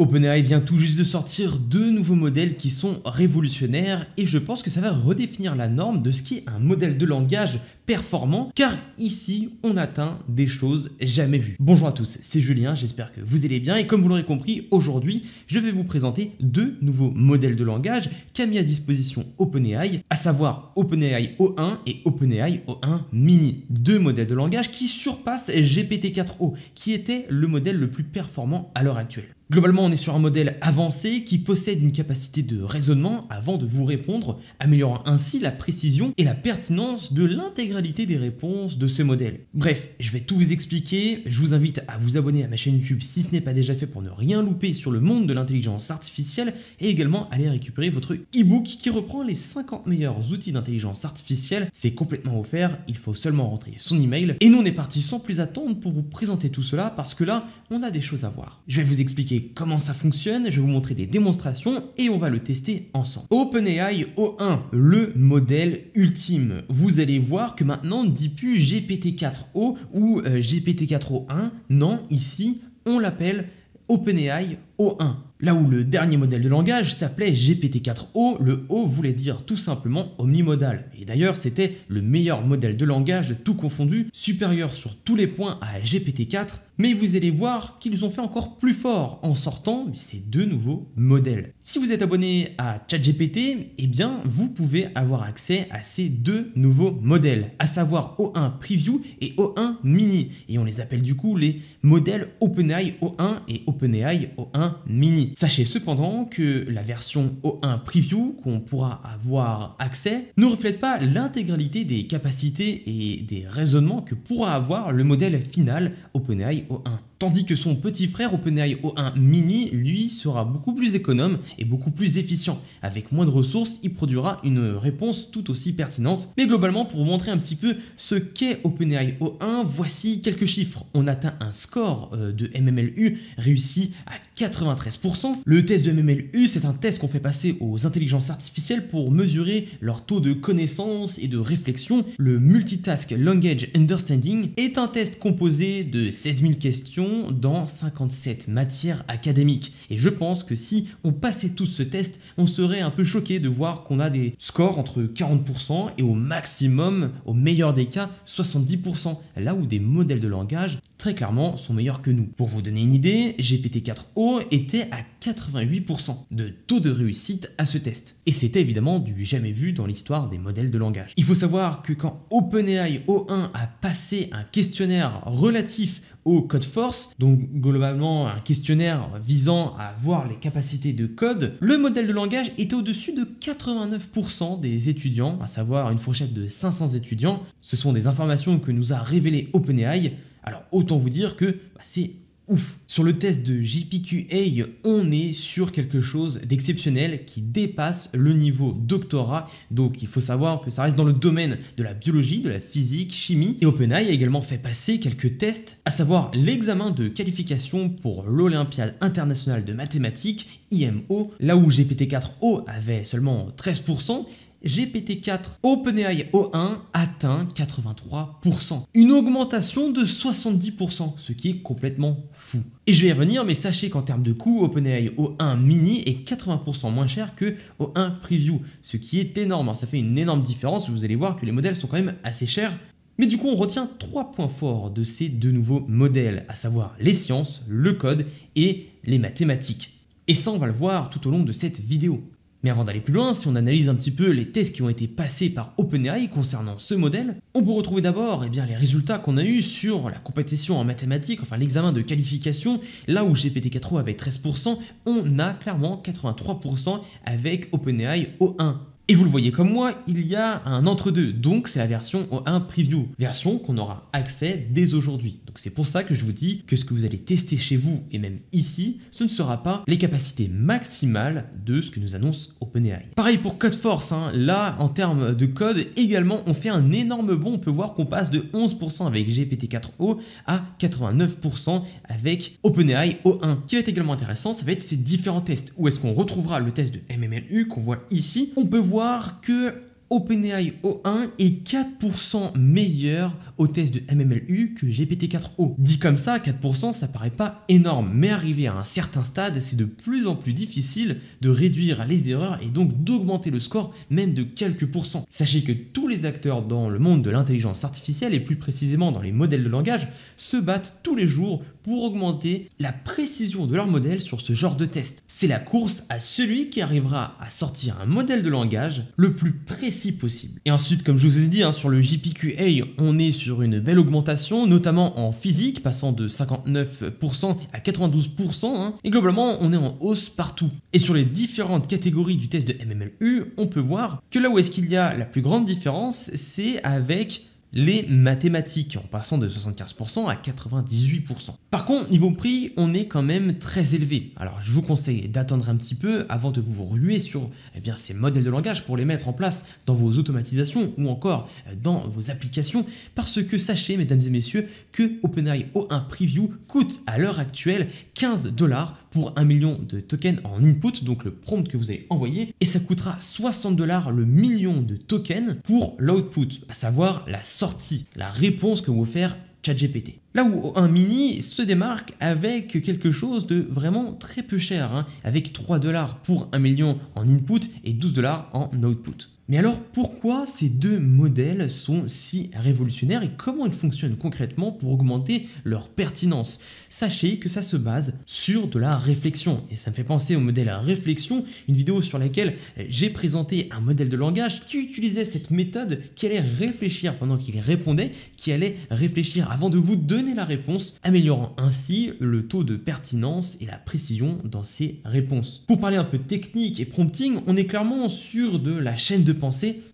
OpenAI vient tout juste de sortir deux nouveaux modèles qui sont révolutionnaires et je pense que ça va redéfinir la norme de ce qui est un modèle de langage performant car ici on atteint des choses jamais vues. Bonjour à tous, c'est Julien, j'espère que vous allez bien et comme vous l'aurez compris, aujourd'hui je vais vous présenter deux nouveaux modèles de langage qu'a mis à disposition OpenAI, à savoir OpenAI O1 et OpenAI O1 Mini. Deux modèles de langage qui surpassent GPT-4o qui était le modèle le plus performant à l'heure actuelle. Globalement, on est sur un modèle avancé qui possède une capacité de raisonnement avant de vous répondre, améliorant ainsi la précision et la pertinence de l'intégralité des réponses de ce modèle. Bref, je vais tout vous expliquer, je vous invite à vous abonner à ma chaîne YouTube si ce n'est pas déjà fait pour ne rien louper sur le monde de l'intelligence artificielle et également aller récupérer votre e-book qui reprend les 50 meilleurs outils d'intelligence artificielle. C'est complètement offert, il faut seulement rentrer son email. Et nous on est parti sans plus attendre pour vous présenter tout cela parce que là, on a des choses à voir. Je vais vous expliquer comment ça fonctionne, je vais vous montrer des démonstrations et on va le tester ensemble. OpenAI O1, le modèle ultime. Vous allez voir que maintenant on ne dit plus GPT-4o ou euh, GPT-4o1, non, ici on l'appelle OpenAI O1. Là où le dernier modèle de langage s'appelait GPT-4o, le O voulait dire tout simplement omnimodal. Et d'ailleurs, c'était le meilleur modèle de langage tout confondu, supérieur sur tous les points à GPT-4, mais vous allez voir qu'ils ont fait encore plus fort en sortant ces deux nouveaux modèles. Si vous êtes abonné à ChatGPT, eh bien, vous pouvez avoir accès à ces deux nouveaux modèles, à savoir O1 Preview et O1 Mini. Et on les appelle du coup les modèles OpenAI O1 et OpenAI O1 Mini. Sachez cependant que la version O1 Preview qu'on pourra avoir accès ne reflète pas l'intégralité des capacités et des raisonnements que pourra avoir le modèle final OpenAI O1. Tandis que son petit frère OpenAI O1 Mini, lui, sera beaucoup plus économe et beaucoup plus efficient. Avec moins de ressources, il produira une réponse tout aussi pertinente. Mais globalement, pour vous montrer un petit peu ce qu'est OpenAI O1, voici quelques chiffres. On atteint un score euh, de MMLU réussi à 93%. Le test de MMLU, c'est un test qu'on fait passer aux intelligences artificielles pour mesurer leur taux de connaissance et de réflexion. Le Multitask Language Understanding est un test composé de 16 000 questions dans 57 matières académiques. Et je pense que si on passait tous ce test, on serait un peu choqué de voir qu'on a des scores entre 40% et au maximum, au meilleur des cas, 70%. Là où des modèles de langage, très clairement, sont meilleurs que nous. Pour vous donner une idée, GPT-4o était à 88% de taux de réussite à ce test. Et c'était évidemment du jamais vu dans l'histoire des modèles de langage. Il faut savoir que quand OpenAI O1 a passé un questionnaire relatif au code force, donc globalement un questionnaire visant à voir les capacités de code, le modèle de langage était au-dessus de 89% des étudiants, à savoir une fourchette de 500 étudiants. Ce sont des informations que nous a révélées OpenAI. Alors autant vous dire que bah, c'est ouf. Sur le test de JPQA, on est sur quelque chose d'exceptionnel qui dépasse le niveau doctorat. Donc il faut savoir que ça reste dans le domaine de la biologie, de la physique, chimie. Et OpenAI a également fait passer quelques tests, à savoir l'examen de qualification pour l'Olympiade internationale de mathématiques, IMO, là où GPT-4o avait seulement 13%, GPT-4 OpenAI O1 atteint 83%. Une augmentation de 70%, ce qui est complètement fou. Et je vais y revenir, mais sachez qu'en termes de coût, OpenAI O1 Mini est 80% moins cher que O1 Preview, ce qui est énorme. Hein. Ça fait une énorme différence, vous allez voir que les modèles sont quand même assez chers. Mais du coup, on retient trois points forts de ces deux nouveaux modèles, à savoir les sciences, le code et les mathématiques. Et ça, on va le voir tout au long de cette vidéo. Mais avant d'aller plus loin, si on analyse un petit peu les tests qui ont été passés par OpenAI concernant ce modèle, on peut retrouver d'abord eh les résultats qu'on a eu sur la compétition en mathématiques, enfin l'examen de qualification, là où GPT-4o avait 13%, on a clairement 83% avec OpenAI O1. Et vous le voyez comme moi, il y a un entre-deux, donc c'est la version O1 Preview, version qu'on aura accès dès aujourd'hui. Donc c'est pour ça que je vous dis que ce que vous allez tester chez vous et même ici, ce ne sera pas les capacités maximales de ce que nous annonce OpenAI. Pareil pour CodeForce, hein. là en termes de code également on fait un énorme bond, on peut voir qu'on passe de 11% avec GPT-4o à 89% avec OpenAI O1. Ce qui va être également intéressant, ça va être ces différents tests, où est-ce qu'on retrouvera le test de MMLU qu'on voit ici, on peut voir que OpenAI O1 est 4% meilleur au test de MMLU que GPT-4o. Dit comme ça, 4% ça paraît pas énorme, mais arrivé à un certain stade, c'est de plus en plus difficile de réduire les erreurs et donc d'augmenter le score même de quelques pourcents. Sachez que tous les acteurs dans le monde de l'intelligence artificielle et plus précisément dans les modèles de langage se battent tous les jours pour augmenter la précision de leur modèle sur ce genre de test. C'est la course à celui qui arrivera à sortir un modèle de langage le plus précis possible. Et ensuite, comme je vous ai dit, hein, sur le JPQA, on est sur une belle augmentation, notamment en physique, passant de 59% à 92%, hein. et globalement, on est en hausse partout. Et sur les différentes catégories du test de MMLU, on peut voir que là où est-ce qu'il y a la plus grande différence, c'est avec les mathématiques en passant de 75% à 98%. Par contre, niveau prix, on est quand même très élevé. Alors je vous conseille d'attendre un petit peu avant de vous ruer sur eh ces modèles de langage pour les mettre en place dans vos automatisations ou encore euh, dans vos applications parce que sachez, mesdames et messieurs, que OpenAI O1 Preview coûte à l'heure actuelle 15 dollars pour 1 million de tokens en input, donc le prompt que vous avez envoyé, et ça coûtera 60 dollars le million de tokens pour l'output, à savoir la sortie, la réponse que vous faire ChatGPT. Là où un mini se démarque avec quelque chose de vraiment très peu cher, hein, avec 3 dollars pour 1 million en input et 12 dollars en output. Mais alors pourquoi ces deux modèles sont si révolutionnaires et comment ils fonctionnent concrètement pour augmenter leur pertinence? Sachez que ça se base sur de la réflexion et ça me fait penser au modèle réflexion, une vidéo sur laquelle j'ai présenté un modèle de langage qui utilisait cette méthode qui allait réfléchir pendant qu'il répondait, qui allait réfléchir avant de vous donner la réponse, améliorant ainsi le taux de pertinence et la précision dans ses réponses. Pour parler un peu technique et prompting, on est clairement sur de la chaîne de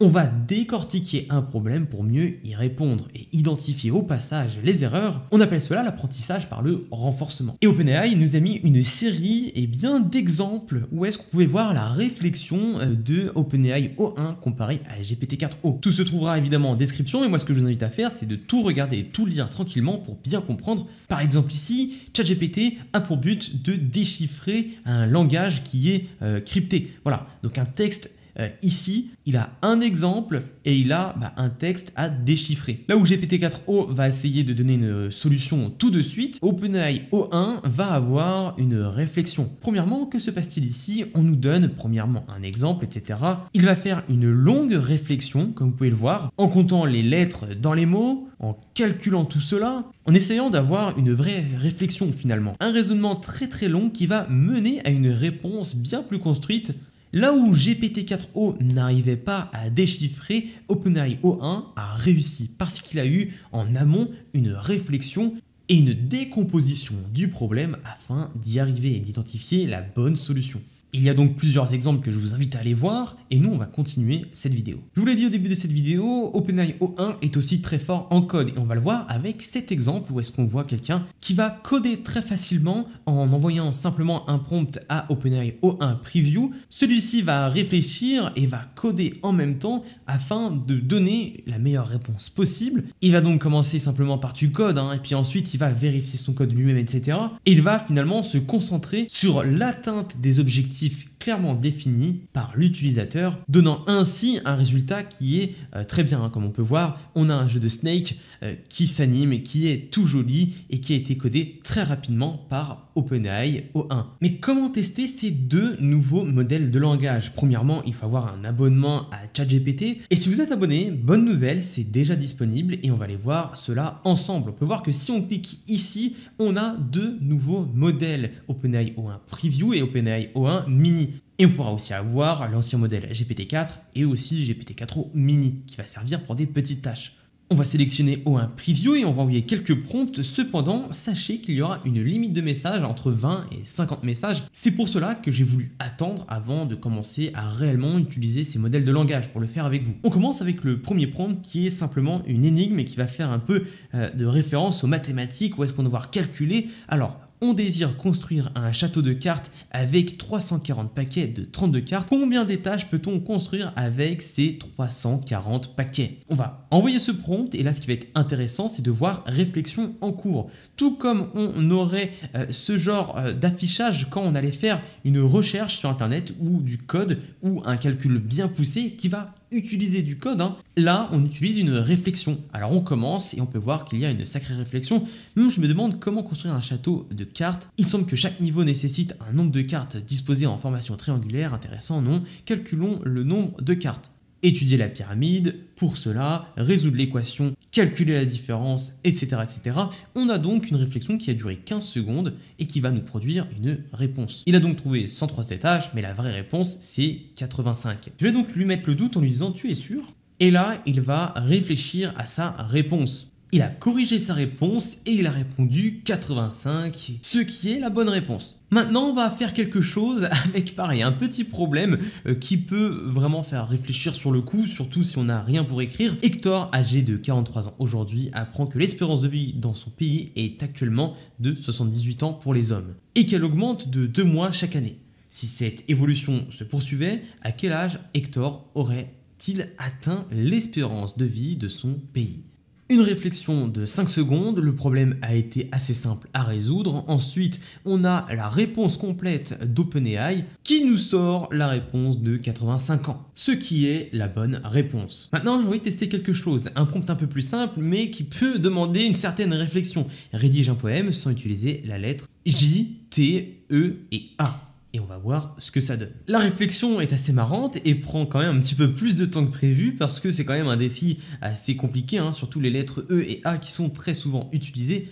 on va décortiquer un problème pour mieux y répondre et identifier au passage les erreurs. On appelle cela l'apprentissage par le renforcement. Et OpenAI nous a mis une série et bien d'exemples où est-ce qu'on pouvait voir la réflexion euh, de OpenAI O1 comparé à GPT-4o. Tout se trouvera évidemment en description et moi ce que je vous invite à faire c'est de tout regarder tout lire tranquillement pour bien comprendre. Par exemple ici, ChatGPT a pour but de déchiffrer un langage qui est euh, crypté. Voilà, donc un texte euh, ici, il a un exemple et il a bah, un texte à déchiffrer. Là où GPT-4o va essayer de donner une solution tout de suite, OpenAI O1 va avoir une réflexion. Premièrement, que se passe-t-il ici? On nous donne premièrement un exemple, etc. Il va faire une longue réflexion, comme vous pouvez le voir, en comptant les lettres dans les mots, en calculant tout cela, en essayant d'avoir une vraie réflexion finalement. Un raisonnement très très long qui va mener à une réponse bien plus construite Là où GPT-4o n'arrivait pas à déchiffrer, OpenAI O1 a réussi parce qu'il a eu en amont une réflexion et une décomposition du problème afin d'y arriver et d'identifier la bonne solution. Il y a donc plusieurs exemples que je vous invite à aller voir et nous on va continuer cette vidéo. Je vous l'ai dit au début de cette vidéo, OpenAI O1 est aussi très fort en code et on va le voir avec cet exemple où est-ce qu'on voit quelqu'un qui va coder très facilement en envoyant simplement un prompt à OpenAI O1 Preview. Celui-ci va réfléchir et va coder en même temps afin de donner la meilleure réponse possible. Il va donc commencer simplement par du code hein, et puis ensuite il va vérifier son code lui-même etc. Et il va finalement se concentrer sur l'atteinte des objectifs objectif clairement défini par l'utilisateur, donnant ainsi un résultat qui est euh, très bien. Hein. Comme on peut voir, on a un jeu de Snake euh, qui s'anime, qui est tout joli et qui a été codé très rapidement par OpenAI O1. Mais comment tester ces deux nouveaux modèles de langage? Premièrement, il faut avoir un abonnement à ChatGPT. Et si vous êtes abonné, bonne nouvelle, c'est déjà disponible et on va aller voir cela ensemble. On peut voir que si on clique ici, on a deux nouveaux modèles OpenAI O1 Preview et OpenAI O1 Mini. Et on pourra aussi avoir l'ancien modèle GPT-4 et aussi GPT-4o Mini qui va servir pour des petites tâches. On va sélectionner O1 Preview et on va envoyer quelques prompts. Cependant, sachez qu'il y aura une limite de messages entre 20 et 50 messages. C'est pour cela que j'ai voulu attendre avant de commencer à réellement utiliser ces modèles de langage pour le faire avec vous. On commence avec le premier prompt qui est simplement une énigme et qui va faire un peu euh, de référence aux mathématiques où est-ce qu'on va devoir calculer. Alors, on désire construire un château de cartes avec 340 paquets de 32 cartes. Combien d'étages peut-on construire avec ces 340 paquets? On va envoyer ce prompt et là ce qui va être intéressant c'est de voir réflexion en cours. Tout comme on aurait euh, ce genre euh, d'affichage quand on allait faire une recherche sur internet ou du code ou un calcul bien poussé qui va utiliser du code. Hein. Là, on utilise une réflexion. Alors on commence et on peut voir qu'il y a une sacrée réflexion. Je me demande comment construire un château de cartes. Il semble que chaque niveau nécessite un nombre de cartes disposées en formation triangulaire. Intéressant, non? Calculons le nombre de cartes étudier la pyramide, pour cela, résoudre l'équation, calculer la différence, etc., etc. On a donc une réflexion qui a duré 15 secondes et qui va nous produire une réponse. Il a donc trouvé 103 étages, mais la vraie réponse, c'est 85. Je vais donc lui mettre le doute en lui disant « tu es sûr ?» Et là, il va réfléchir à sa réponse. Il a corrigé sa réponse et il a répondu 85, ce qui est la bonne réponse. Maintenant, on va faire quelque chose avec, pareil, un petit problème euh, qui peut vraiment faire réfléchir sur le coup, surtout si on n'a rien pour écrire. Hector, âgé de 43 ans aujourd'hui, apprend que l'espérance de vie dans son pays est actuellement de 78 ans pour les hommes et qu'elle augmente de 2 mois chaque année. Si cette évolution se poursuivait, à quel âge Hector aurait-il atteint l'espérance de vie de son pays? Une réflexion de 5 secondes, le problème a été assez simple à résoudre. Ensuite, on a la réponse complète d'OpenAI qui nous sort la réponse de 85 ans, ce qui est la bonne réponse. Maintenant, j'ai envie de tester quelque chose, un prompt un peu plus simple, mais qui peut demander une certaine réflexion. Rédige un poème sans utiliser la lettre J, T, E et A et on va voir ce que ça donne. La réflexion est assez marrante et prend quand même un petit peu plus de temps que prévu parce que c'est quand même un défi assez compliqué, hein, surtout les lettres E et A qui sont très souvent utilisées.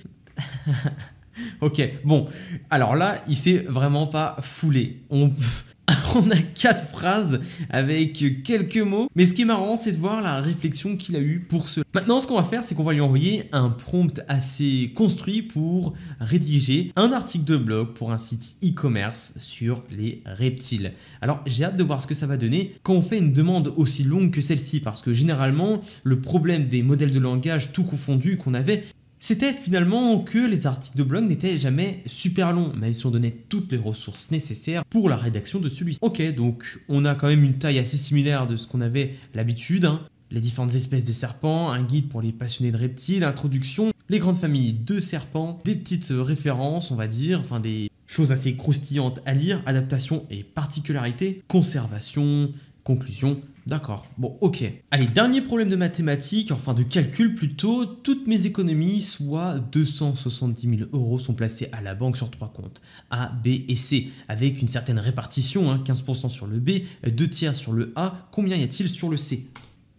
ok, bon, alors là, il s'est vraiment pas foulé. On... on a quatre phrases avec quelques mots. Mais ce qui est marrant, c'est de voir la réflexion qu'il a eue pour ce. Maintenant, ce qu'on va faire, c'est qu'on va lui envoyer un prompt assez construit pour rédiger un article de blog pour un site e-commerce sur les reptiles. Alors, j'ai hâte de voir ce que ça va donner quand on fait une demande aussi longue que celle-ci, parce que généralement, le problème des modèles de langage tout confondus qu'on avait, c'était finalement que les articles de blog n'étaient jamais super longs, même si on donnait toutes les ressources nécessaires pour la rédaction de celui-ci. Ok, donc on a quand même une taille assez similaire de ce qu'on avait l'habitude. Hein. Les différentes espèces de serpents, un guide pour les passionnés de reptiles, introduction, les grandes familles de serpents, des petites références, on va dire, enfin des choses assez croustillantes à lire, adaptation et particularités, conservation, conclusion, D'accord, bon ok. Allez, dernier problème de mathématiques, enfin de calcul plutôt, toutes mes économies, soit 270 000 euros, sont placées à la banque sur trois comptes, A, B et C, avec une certaine répartition, 15% hein, sur le B, 2 tiers sur le A, combien y a-t-il sur le C?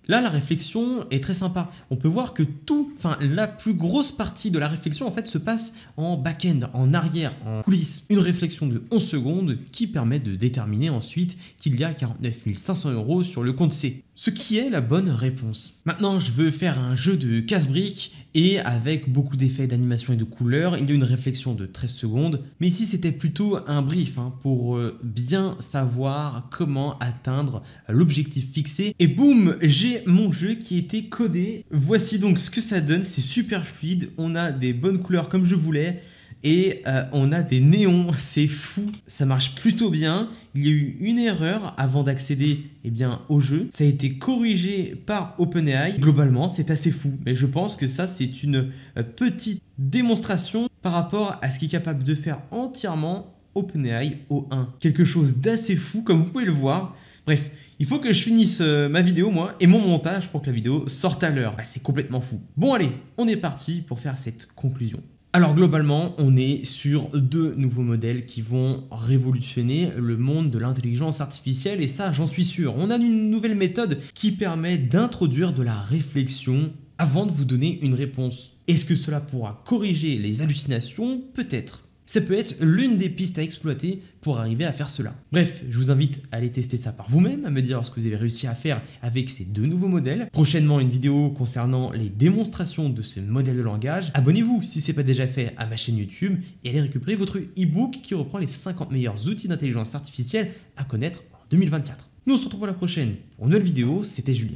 Là, la réflexion est très sympa. On peut voir que tout, enfin la plus grosse partie de la réflexion en fait se passe en back-end, en arrière, en coulisses. Une réflexion de 11 secondes qui permet de déterminer ensuite qu'il y a 49 500 euros sur le compte C ce qui est la bonne réponse. Maintenant, je veux faire un jeu de casse-briques et avec beaucoup d'effets d'animation et de couleurs, il y a une réflexion de 13 secondes. Mais ici, c'était plutôt un brief hein, pour euh, bien savoir comment atteindre l'objectif fixé. Et boum, j'ai mon jeu qui était codé. Voici donc ce que ça donne, c'est super fluide, on a des bonnes couleurs comme je voulais et euh, on a des néons, c'est fou, ça marche plutôt bien. Il y a eu une erreur avant d'accéder eh bien, au jeu, ça a été corrigé par OpenAI. Globalement, c'est assez fou, mais je pense que ça, c'est une euh, petite démonstration par rapport à ce qui est capable de faire entièrement OpenAI au 1. Quelque chose d'assez fou, comme vous pouvez le voir. Bref, il faut que je finisse euh, ma vidéo, moi, et mon montage pour que la vidéo sorte à l'heure. Bah, c'est complètement fou. Bon, allez, on est parti pour faire cette conclusion. Alors globalement, on est sur deux nouveaux modèles qui vont révolutionner le monde de l'intelligence artificielle et ça j'en suis sûr. On a une nouvelle méthode qui permet d'introduire de la réflexion avant de vous donner une réponse. Est-ce que cela pourra corriger les hallucinations? Peut-être. Ça peut être l'une des pistes à exploiter pour arriver à faire cela. Bref, je vous invite à aller tester ça par vous-même, à me dire ce que vous avez réussi à faire avec ces deux nouveaux modèles. Prochainement, une vidéo concernant les démonstrations de ce modèle de langage. Abonnez-vous si ce n'est pas déjà fait à ma chaîne YouTube et allez récupérer votre e-book qui reprend les 50 meilleurs outils d'intelligence artificielle à connaître en 2024. Nous on se retrouve à la prochaine pour une nouvelle vidéo, c'était Julien.